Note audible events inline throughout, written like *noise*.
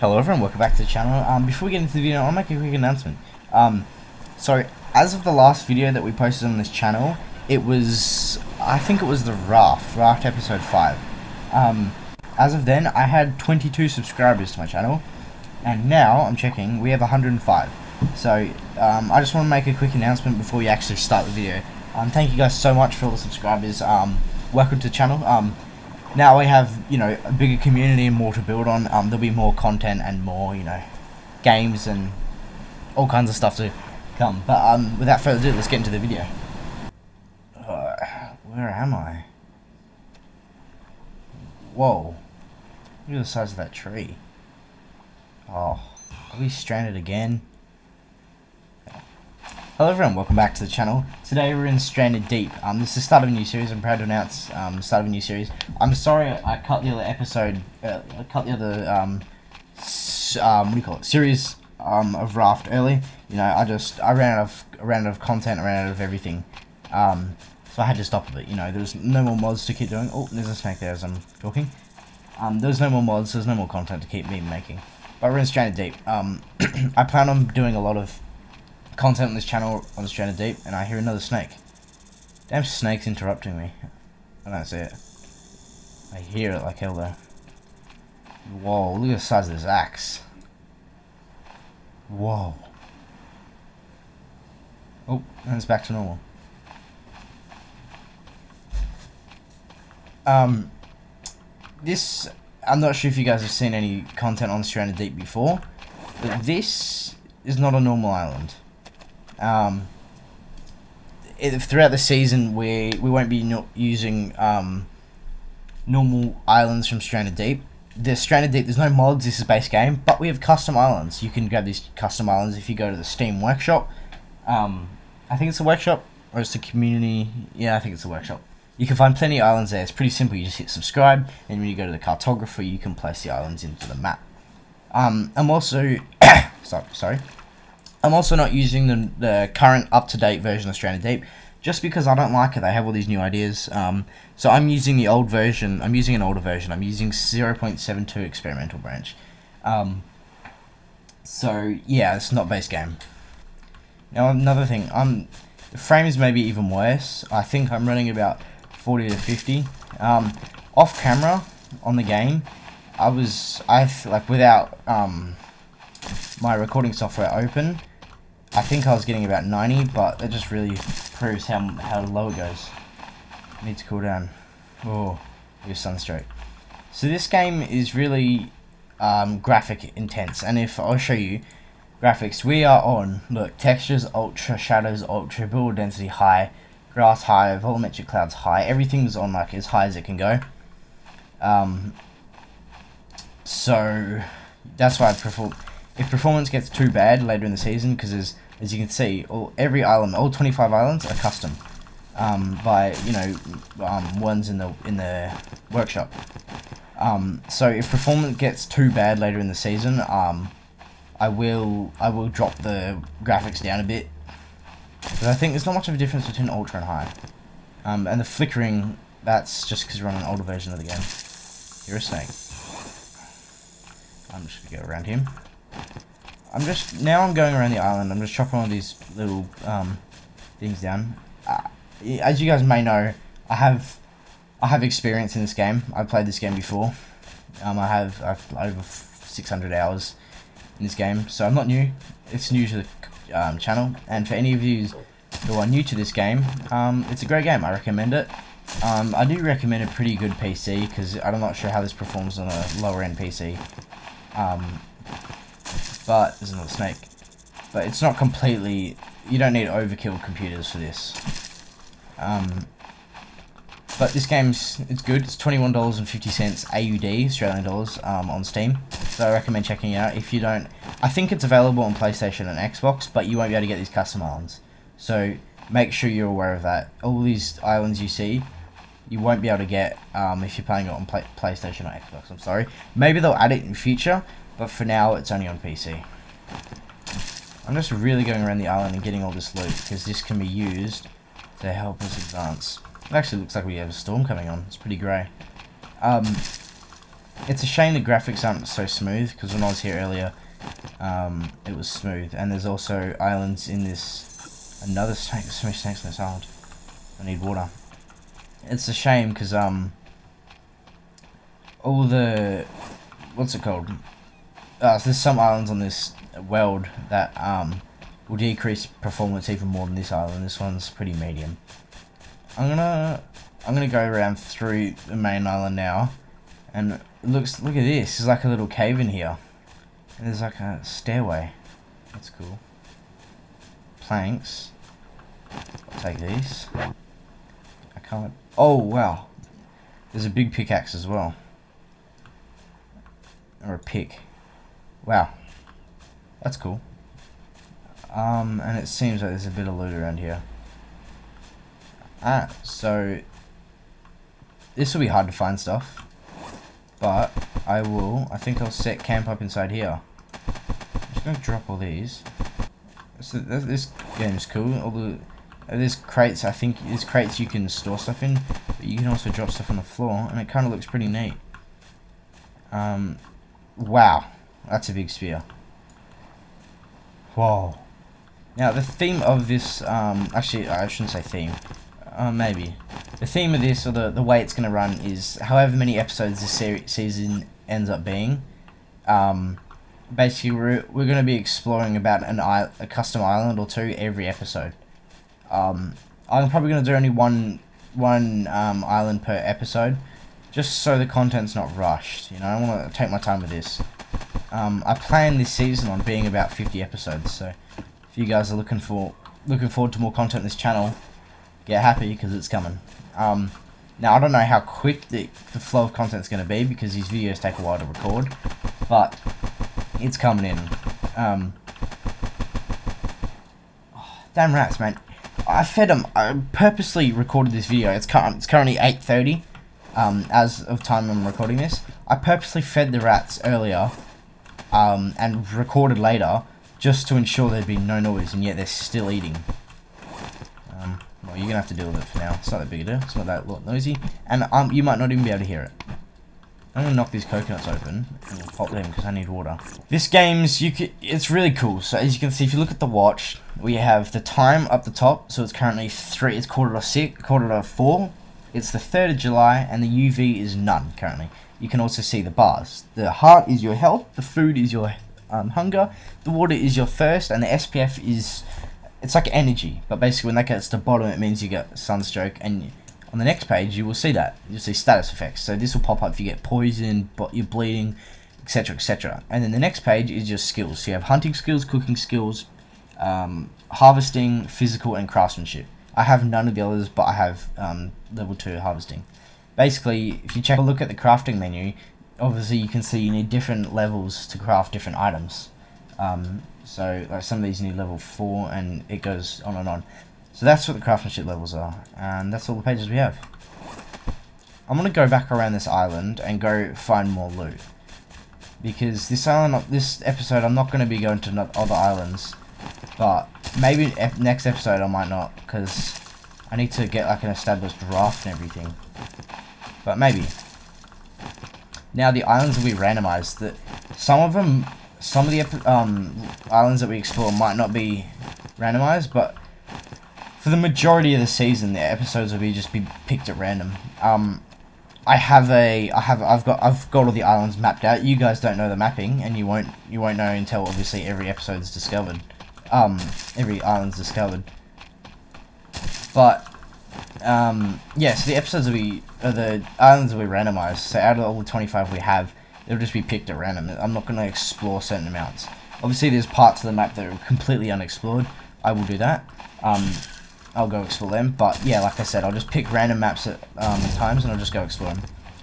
Hello everyone, welcome back to the channel. Um, before we get into the video, I'll make a quick announcement. Um, so, as of the last video that we posted on this channel, it was, I think it was the Raft, Raft episode 5. Um, as of then, I had 22 subscribers to my channel, and now, I'm checking, we have 105. So, um, I just want to make a quick announcement before we actually start the video. Um, thank you guys so much for all the subscribers. Um, welcome to the channel. Um, now we have you know a bigger community and more to build on. Um, there'll be more content and more you know games and all kinds of stuff to come. But um, without further ado, let's get into the video. Uh, where am I? Whoa! Look at the size of that tree. Oh, are we stranded again? Hello everyone, welcome back to the channel. Today we're in Stranded Deep. Um, this is the start of a new series. I'm proud to announce um, the start of a new series. I'm sorry I cut the other episode, uh, I cut the other, um, um, what do you call it, series um, of Raft early. You know, I just, I ran out of, ran out of content, I ran out of everything. Um, so I had to stop a bit, you know, there was no more mods to keep doing. Oh, there's a snake there as I'm talking. Um, there's no more mods, there's no more content to keep me making. But we're in Stranded Deep. Um, *clears throat* I plan on doing a lot of content on this channel on Stranded Deep, and I hear another snake. Damn snake's interrupting me. I don't see it. I hear it like hell though. Whoa, look at the size of this axe. Whoa. Oh, and it's back to normal. Um, this, I'm not sure if you guys have seen any content on Stranded Deep before, but this is not a normal island. Um, throughout the season, we we won't be no using um, normal islands from Stranded Deep. The Stranded Deep, there's no mods. This is base game, but we have custom islands. You can grab these custom islands if you go to the Steam workshop. Um, I think it's a workshop or it's a community. Yeah, I think it's a workshop. You can find plenty of islands there. It's pretty simple. You just hit subscribe, and when you go to the cartographer, you can place the islands into the map. Um, I'm also *coughs* sorry, sorry. I'm also not using the, the current up-to-date version of Stranded Deep, just because I don't like it. They have all these new ideas. Um, so I'm using the old version. I'm using an older version. I'm using 0.72 experimental branch. Um, so yeah, it's not base game. Now another thing, I'm the frames maybe even worse. I think I'm running about 40 to 50. Um, off camera on the game, I was I like without um, my recording software open. I think I was getting about 90, but that just really proves how, how low it goes. Need to cool down. Oh, your sunstroke. So this game is really um, graphic intense, and if I'll show you graphics, we are on, look, textures ultra, shadows ultra, build density high, grass high, volumetric clouds high, everything's on like as high as it can go. Um, so that's why I prefer if performance gets too bad later in the season, because as, as you can see, all, every island, all 25 islands are custom um, by, you know, um, ones in the, in the workshop. Um, so if performance gets too bad later in the season, um, I will I will drop the graphics down a bit. But I think there's not much of a difference between ultra and high. Um, and the flickering, that's just because we're on an older version of the game. You're a snake. I'm just gonna go around him. I'm just, now I'm going around the island, I'm just chopping all these little um, things down. Uh, as you guys may know, I have I have experience in this game. I've played this game before. Um, I have I've over 600 hours in this game, so I'm not new. It's new to the um, channel, and for any of you who are new to this game, um, it's a great game. I recommend it. Um, I do recommend a pretty good PC because I'm not sure how this performs on a lower end PC. Um, but there's another snake. But it's not completely. You don't need overkill computers for this. Um, but this game's it's good. It's twenty one dollars and fifty cents AUD Australian dollars um, on Steam. So I recommend checking it out. If you don't, I think it's available on PlayStation and Xbox, but you won't be able to get these custom islands. So make sure you're aware of that. All these islands you see, you won't be able to get um, if you're playing it on play PlayStation or Xbox. I'm sorry. Maybe they'll add it in future, but for now, it's only on PC. I'm just really going around the island and getting all this loot, because this can be used to help us advance. It actually looks like we have a storm coming on. It's pretty grey. Um, it's a shame the graphics aren't so smooth, because when I was here earlier, um, it was smooth. And there's also islands in this, another snake, There's so many snakes in this island. I need water. It's a shame, because, um, all the, what's it called? Uh, so there's some islands on this world that, um, will decrease performance even more than this island. This one's pretty medium. I'm gonna I'm gonna go around through the main island now, and looks look at this. There's like a little cave in here, and there's like a stairway. That's cool. Planks. I'll take these. I can't. Oh wow. There's a big pickaxe as well. Or a pick. Wow. That's cool. Um, and it seems like there's a bit of loot around here. Ah, so this will be hard to find stuff. But I will, I think I'll set camp up inside here. I'm just to drop all these. So this game is cool. All the there's crates. I think there's crates you can store stuff in, but you can also drop stuff on the floor, and it kind of looks pretty neat. Um, wow, that's a big spear. Whoa. Now the theme of this, um, actually I shouldn't say theme, uh, maybe. The theme of this, or the, the way it's going to run, is however many episodes this season ends up being. Um, basically, we're, we're going to be exploring about an a custom island or two every episode. Um, I'm probably going to do only one one um, island per episode, just so the content's not rushed. You know, I want to take my time with this. Um, I plan this season on being about 50 episodes, so if you guys are looking for looking forward to more content on this channel, get happy because it's coming. Um, now, I don't know how quick the, the flow of content is going to be because these videos take a while to record, but it's coming in. Um, oh, *sighs* damn rats, man. I fed them. I purposely recorded this video. It's, it's currently 8.30 um, as of time I'm recording this. I purposely fed the rats earlier um, and recorded later just to ensure there'd be no noise, and yet they're still eating. Um, well, you're gonna have to deal with it for now. It's not that big a deal. It's not that noisy, and um, you might not even be able to hear it. I'm gonna knock these coconuts open and pop them because I need water. This game's you could, it's really cool. So as you can see, if you look at the watch, we have the time up the top. So it's currently three. It's quarter to six, quarter to four. It's the third of July, and the UV is none currently. You can also see the bars. The heart is your health. The food is your um, hunger. The water is your thirst, and the SPF is it's like energy. But basically, when that gets to the bottom, it means you get sunstroke. And on the next page, you will see that you'll see status effects. So this will pop up if you get poisoned, but you're bleeding, etc., etc. And then the next page is your skills. So you have hunting skills, cooking skills, um, harvesting, physical, and craftsmanship. I have none of the others, but I have um, level two harvesting. Basically, if you check a look at the crafting menu, obviously you can see you need different levels to craft different items. Um, so like some of these need level 4 and it goes on and on. So that's what the craftsmanship levels are. And that's all the pages we have. I'm going to go back around this island and go find more loot. Because this island, this episode, I'm not going to be going to other islands. But maybe next episode I might not. Because I need to get like an established raft and everything. But maybe. Now the islands will be randomized. That some of them, some of the um, islands that we explore might not be randomized, but for the majority of the season, the episodes will be just be picked at random. Um, I have a, I have, I've got, I've got all the islands mapped out. You guys don't know the mapping, and you won't, you won't know until obviously every episode is discovered. Um, every island's discovered. But um, yeah, so the episodes will be, uh, the islands will be randomized. So out of all the 25 we have, they'll just be picked at random. I'm not going to explore certain amounts. Obviously, there's parts of the map that are completely unexplored. I will do that. Um, I'll go explore them. But yeah, like I said, I'll just pick random maps at um, times and I'll just go explore them.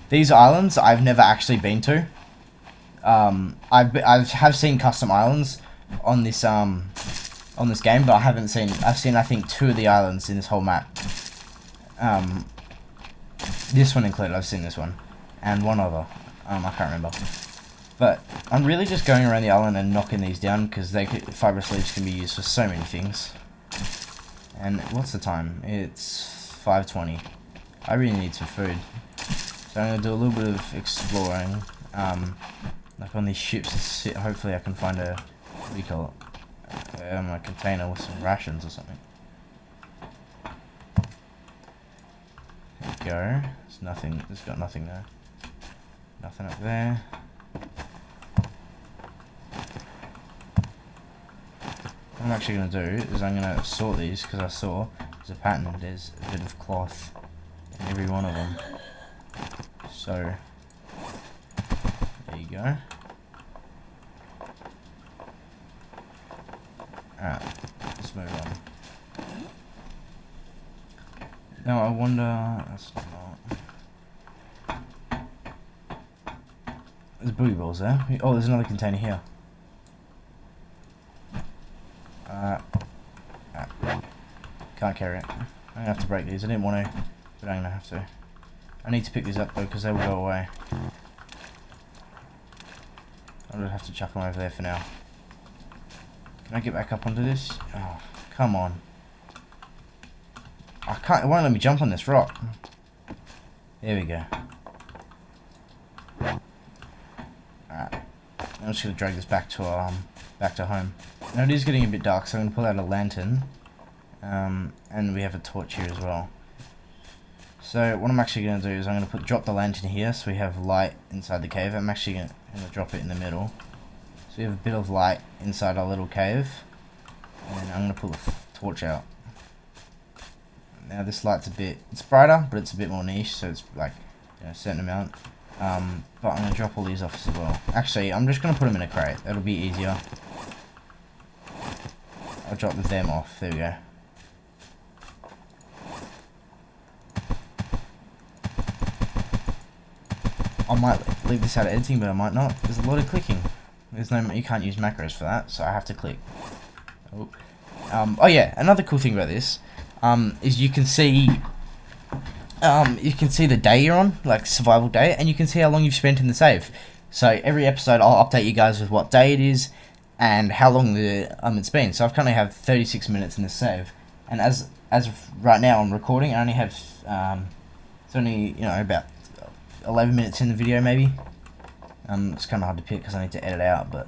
These islands I've never actually been to. Um, I've I have seen custom islands on this um on this game, but I haven't seen. I've seen I think two of the islands in this whole map. Um, this one included, I've seen this one. And one other. Um, I can't remember. But I'm really just going around the island and knocking these down because they could, fibrous leaves can be used for so many things. And what's the time? It's 5.20. I really need some food. So I'm to do a little bit of exploring. Um, like on these ships. Hopefully, I can find a what do you call it? Um, a container with some rations or something. There we go. There's nothing. There's got nothing there. Nothing up there. What I'm actually going to do is I'm going to sort these because I saw there's a pattern. There's a bit of cloth in every one of them. So there you go. Alright, let's move on. Now I wonder... That's not... There's buoy balls there. Oh, there's another container here. Uh, uh, can't carry it. I'm gonna have to break these. I didn't want to, but I'm gonna have to. I need to pick these up though, because they will go away. I'm gonna have to chuck them over there for now. Can I get back up onto this? Oh, come on. I can't, it won't let me jump on this rock. There we go. Alright. I'm just gonna drag this back to um back to home. Now it is getting a bit dark, so I'm gonna pull out a lantern. Um and we have a torch here as well. So what I'm actually gonna do is I'm gonna put drop the lantern here so we have light inside the cave. I'm actually gonna, gonna drop it in the middle. So we have a bit of light inside our little cave. And I'm gonna pull the torch out. Now this light's a bit, it's brighter, but it's a bit more niche, so it's like you know, a certain amount. Um, but I'm going to drop all these off as well. Actually, I'm just going to put them in a crate. That'll be easier. I'll drop them off. There we go. I might leave this out of editing, but I might not. There's a lot of clicking. There's no, you can't use macros for that, so I have to click. Oh, um, oh yeah, another cool thing about this um, is you can see um, you can see the day you're on, like survival day, and you can see how long you've spent in the save. So every episode, I'll update you guys with what day it is and how long the um it's been. So I've currently have 36 minutes in the save, and as as of right now I'm recording, I only have um, it's only you know about 11 minutes in the video maybe. Um, it's kind of hard to pick because I need to edit out, but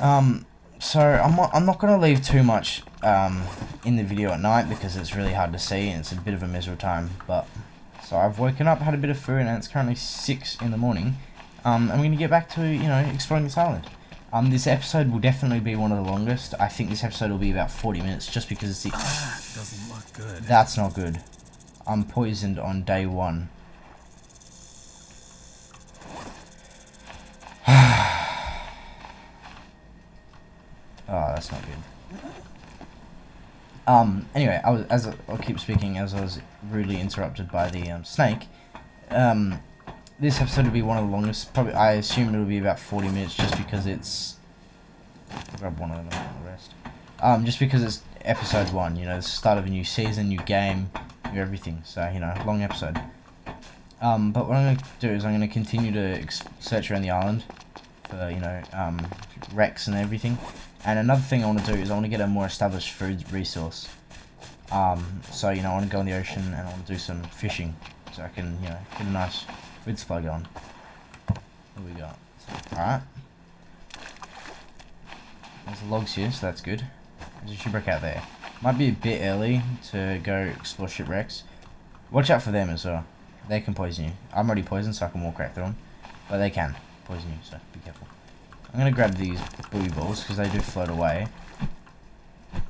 um, so I'm not, I'm not going to leave too much um, in the video at night because it's really hard to see and it's a bit of a miserable time. But so I've woken up, had a bit of food, and it's currently six in the morning. Um, I'm going to get back to you know exploring this island. Um, this episode will definitely be one of the longest. I think this episode will be about 40 minutes just because it's the. Ah, doesn't look good. That's not good. I'm poisoned on day one. Oh, that's not good. Um, anyway, I was, as I, will keep speaking as I was rudely interrupted by the um, snake. Um, this episode will be one of the longest. Probably, I assume it'll be about 40 minutes just because it's... I'll grab one of them the rest. Um, just because it's episode one, you know, the start of a new season, new game, new everything. So, you know, long episode. Um, but what I'm going to do is I'm going to continue to search around the island for, you know, um, wrecks and everything. And another thing I want to do is I want to get a more established food resource. Um, so, you know, I want to go in the ocean and I want to do some fishing. So I can, you know, get a nice food supply going. What we got? Alright. There's logs here, so that's good. There's a shipwreck out there. Might be a bit early to go explore shipwrecks. Watch out for them as well. They can poison you. I'm already poisoned, so I can walk right through them. But they can poison you, so be careful. I'm to grab these buoy balls because they do float away.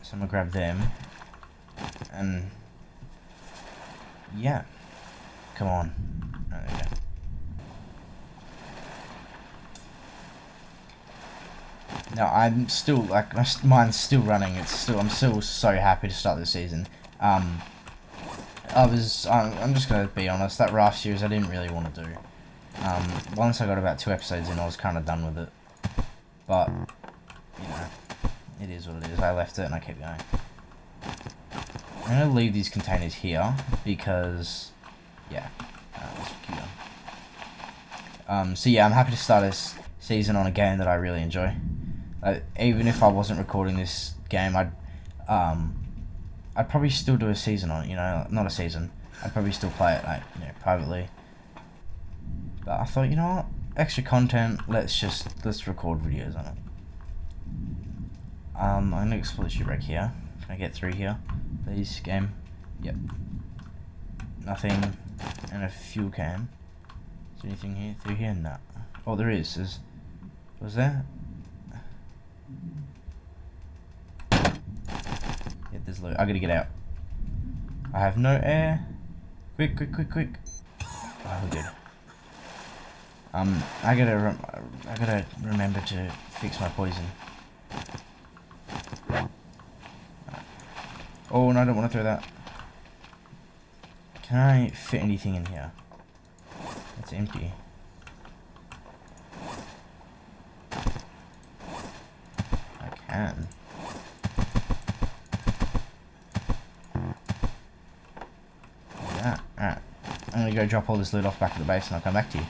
So I'm to grab them. And yeah. Come on. Oh. Now I'm still like my mine's still running. It's still I'm still so happy to start this season. Um, I was I'm, I'm just gonna be honest. That raft series I didn't really want to do. Um, once I got about two episodes in, I was kind of done with it. But, you know, it is what it is. I left it and I kept going. I'm going to leave these containers here because, yeah, uh. Um, so yeah, I'm happy to start this season on a game that I really enjoy. Even if I wasn't recording this game, I'd, um, I'd probably still do a season on it, you know, not a season. I'd probably still play it, like, you know, privately. But I thought, you know what? Extra content, let's just, let's record videos on it. Um, I'm gonna explore the shipwreck here. Can I get through here? Please, game. Yep. Nothing. And a fuel can. Is there anything here? Through here? No. Oh, there is. There's, was there? Yeah, there's low. I gotta get out. I have no air. Quick, quick, quick, quick. Oh, we're good. Um, I gotta, I gotta remember to fix my poison. Oh, no, I don't want to throw that. Can I fit anything in here? It's empty. I can. Yeah, alright. I'm gonna go drop all this loot off back at the base and I'll come back to you.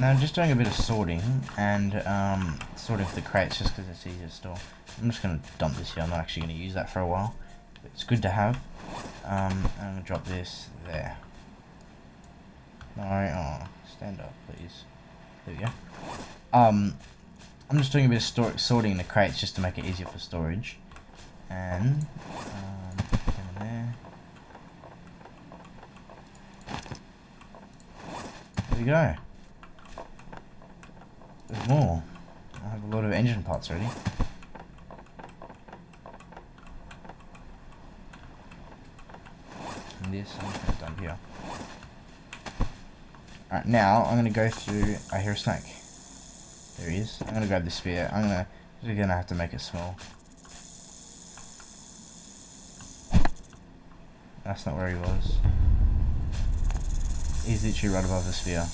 Now I'm just doing a bit of sorting and um, sort of the crates just because it's easier to store. I'm just going to dump this here. I'm not actually going to use that for a while. But it's good to have. Um, I'm going to drop this there. Alright, oh, stand up please. There we go. Um, I'm just doing a bit of sorting the crates just to make it easier for storage. And, um, there. There we go. There's more. I have a lot of engine parts already. And this I'm gonna dump here. Alright, now I'm gonna go through I hear a snake. There he is. I'm gonna grab the spear. I'm gonna we're gonna have to make it small. That's not where he was. He's literally right above the spear.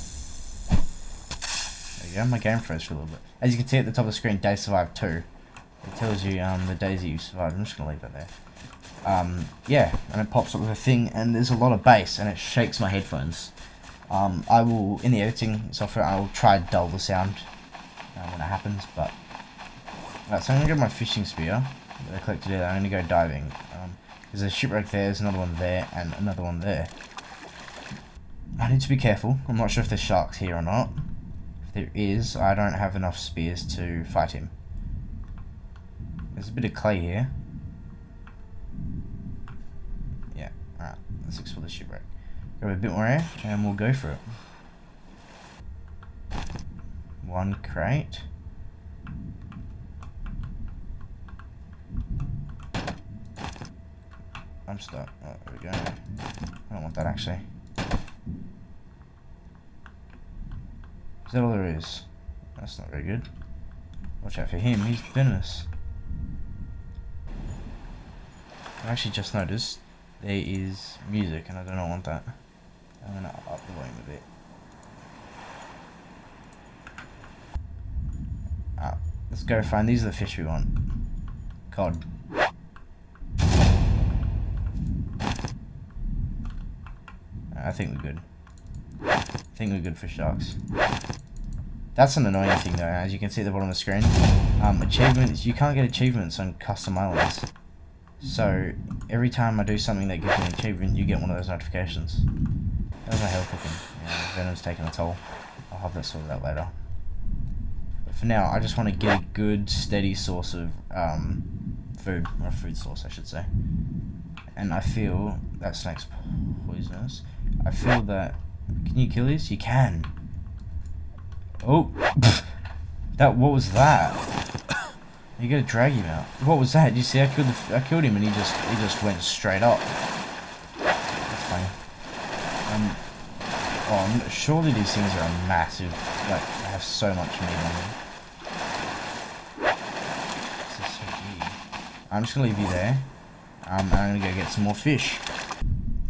Yeah, my game froze for a little bit. As you can see at the top of the screen, day survived 2. It tells you um, the days that you survived. I'm just going to leave that there. Um, yeah, and it pops up with a thing, and there's a lot of bass, and it shakes my headphones. Um, I will, in the editing software, I will try to dull the sound uh, when it happens, but... So I'm going to get my fishing spear that I collected there. I'm going to go diving. Um, there's a shipwreck there, there's another one there, and another one there. I need to be careful. I'm not sure if there's sharks here or not there is, I don't have enough spears to fight him. There's a bit of clay here. Yeah, alright, let's explore the shipwreck. Grab a bit more air, and we'll go for it. One crate. I'm stuck. Oh, there we go. I don't want that actually. That all there is? That's not very good. Watch out for him, he's venomous. I actually just noticed there is music and I do not want that. I'm gonna up the volume a bit. Ah, let's go find these are the fish we want. Cod. I think we're good. I think we're good for sharks. That's an annoying thing though, as you can see at the bottom of the screen. Um, achievements, you can't get achievements on custom islands. So, every time I do something that gives me an achievement, you get one of those notifications. How's my health looking? Yeah, Venom's taking a toll. I'll have that sorted out later. But for now, I just want to get a good, steady source of um, food, or food source I should say. And I feel that snake's poisonous. I feel that... Can you kill this? You can! Oh, *laughs* that what was that? You gotta drag him out. What was that? You see? I killed the, I killed him, and he just he just went straight up. That's funny. Um, Oh, I'm, surely these things are massive, like, they have so much meat on them. I'm just gonna leave you there. Um, I'm gonna go get some more fish.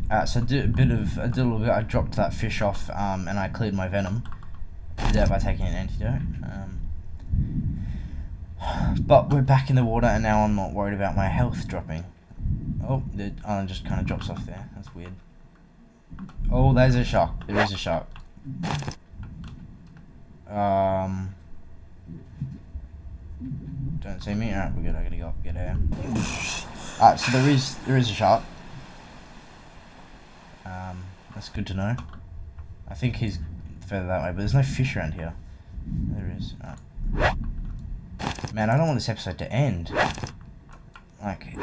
Uh, so I did a bit of, I did a little bit, I dropped that fish off, um, and I cleared my venom. That by taking an antidote. Um, but we're back in the water, and now I'm not worried about my health dropping. Oh, the island just kind of drops off there. That's weird. Oh, there's a shark. There is a shark. Um. Don't see me. Alright, we're good. I gotta go up, get air. Alright, so there is there is a shark. Um, that's good to know. I think he's further that way, but there's no fish around here. There is. Alright. Man, I don't want this episode to end. Like,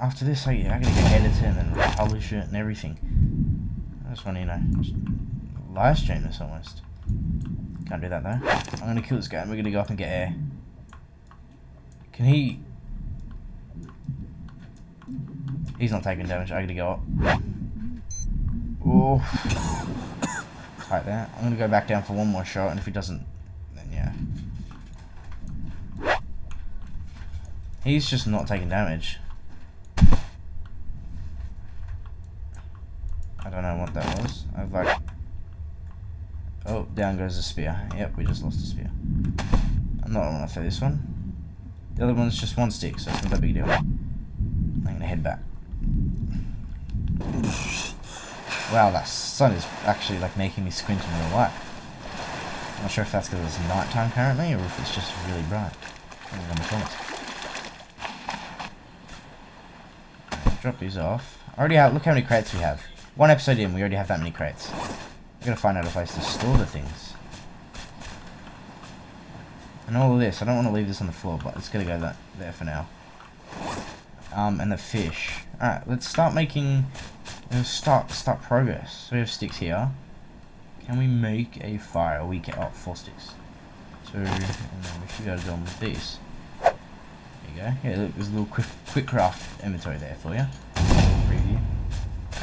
after this, oh I, I gotta get edited and publish it and everything. I just want to, you know, live stream this almost. Can't do that though. I'm gonna kill this guy and we're gonna go up and get air. Can he... He's not taking damage, I gotta go up. Oh. That. I'm gonna go back down for one more shot and if he doesn't, then yeah. He's just not taking damage. I don't know what that was. I've like... Oh, down goes the spear. Yep, we just lost the spear. I'm not gonna throw this one. The other one's just one stick, so it's not that big deal. I'm gonna head back. Wow, that sun is actually like making me squint in real life. I'm not sure if that's because it's nighttime currently, or if it's just really bright. Drop these off. Already have, look how many crates we have. One episode in, we already have that many crates. I gotta find out a place to store the things. And all of this, I don't want to leave this on the floor, but it's gonna go that there for now. Um, and the fish. Alright, let's start making, let's start, start progress. So we have sticks here. Can we make a fire? We can, oh, four sticks. So, and then we should be able to with these There you go. Yeah, look, there's a little quick, quick craft inventory there for you. Preview.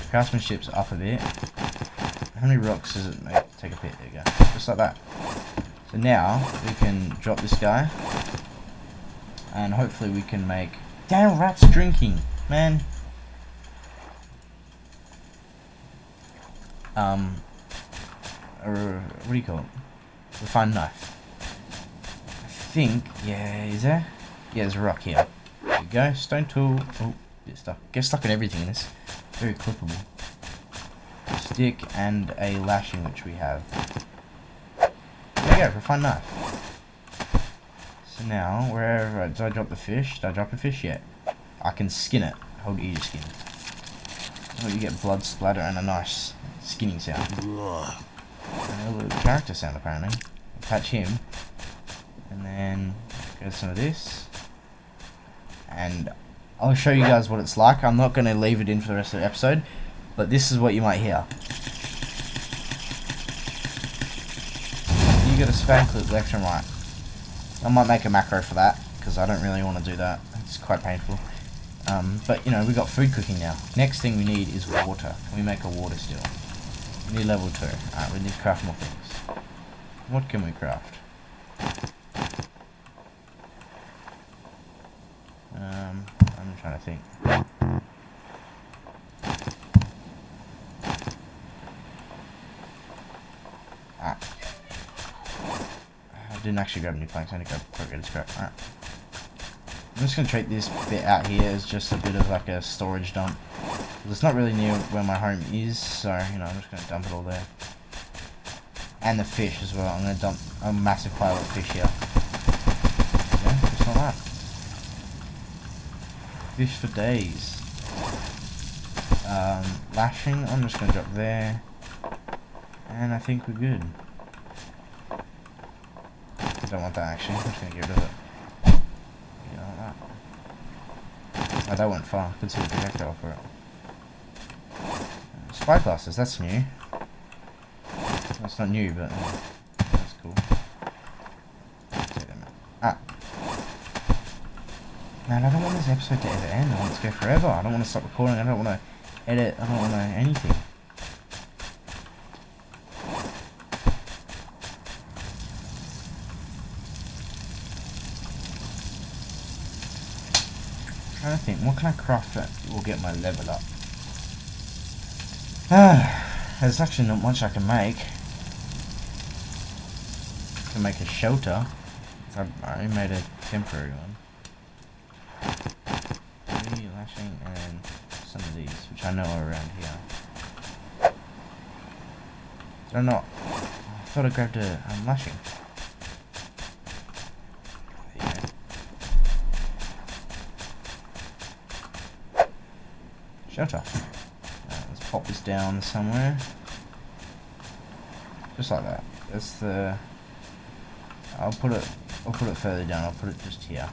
Craftsmanship's up a bit. How many rocks does it make? Take a pit, there you go. Just like that. So now, we can drop this guy. And hopefully we can make... Damn, rat's drinking! Man. Um... Or, what do you call it? Refined knife. I think, yeah, is there? Yeah, there's a rock here. There we go. Stone tool. Oh, get stuck. Get stuck in everything in this. Very clippable. A stick and a lashing, which we have. There we go. Refined knife. So now, wherever did I drop the fish? Did I drop a fish yet? I can skin it. Hold to skin. Oh, you get blood splatter and a nice skinning sound. A little character sound apparently. Attach him. And then get some of this and I'll show you guys what it's like. I'm not going to leave it in for the rest of the episode, but this is what you might hear. You get a span clip left and right. I might make a macro for that, because I don't really want to do that. It's quite painful. Um, but, you know, we got food cooking now. Next thing we need is water. Can we make a water still? Need level 2. Alright, we need to craft more things. What can we craft? Um, I'm trying to think. Ah. I didn't actually grab any planks, I need to go get a scrap. Alright. I'm just going to treat this bit out here as just a bit of like a storage dump. It's not really near where my home is, so, you know, I'm just going to dump it all there. And the fish as well. I'm going to dump a massive pile of fish here. Yeah, just like that fish for days. Um, lashing, I'm just going to drop there. And I think we're good. I don't want that actually, I'm just going to get rid of it. Yeah, like that. Oh, that went far. I Could see the projectile for it. Spyglasses, that's new. That's not new, but uh, that's cool. Ah. Man, I don't want this episode to ever end. I want it to go forever. I don't want to stop recording. I don't want to edit. I don't want to anything. I trying to think, what can I craft that will get my level up? Ah, there's actually not much I can make. I can make a shelter. I I made a temporary one. Three lashing and some of these, which I know are around here. Did I not? I thought I grabbed a um, lashing. Shelter. Pop this down somewhere. Just like that. That's the. I'll put it. I'll put it further down. I'll put it just here.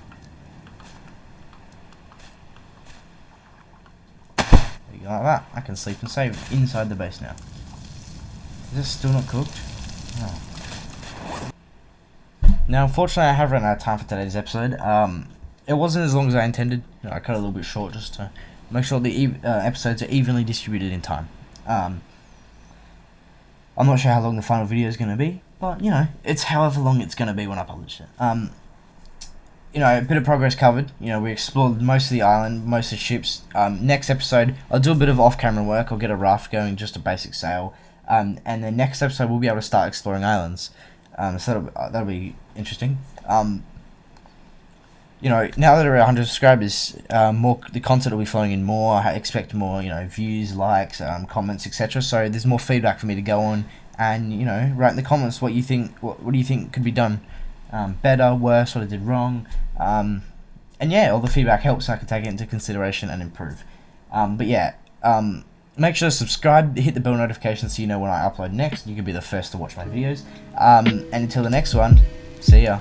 There you go, like that. I can sleep and save inside the base now. Is this still not cooked? Oh. Now, unfortunately, I have run out of time for today's episode. Um, it wasn't as long as I intended. You know, I cut it a little bit short just to make sure the uh, episodes are evenly distributed in time. Um, I'm not sure how long the final video is going to be, but you know, it's however long it's going to be when I publish it. Um, you know, a bit of progress covered. You know, we explored most of the island, most of the ships. Um, next episode, I'll do a bit of off-camera work. I'll get a raft going, just a basic sail. Um, and then next episode, we'll be able to start exploring islands. Um, so that'll, uh, that'll be interesting. Um, you know, now that we're 100 subscribers, uh, more the content will be flowing in more. I expect more, you know, views, likes, um, comments, etc. So there's more feedback for me to go on, and you know, write in the comments what you think. What, what do you think could be done um, better, worse, what I did wrong, um, and yeah, all the feedback helps. So I can take it into consideration and improve. Um, but yeah, um, make sure to subscribe, hit the bell notification so you know when I upload next. You can be the first to watch my videos. Um, and until the next one, see ya.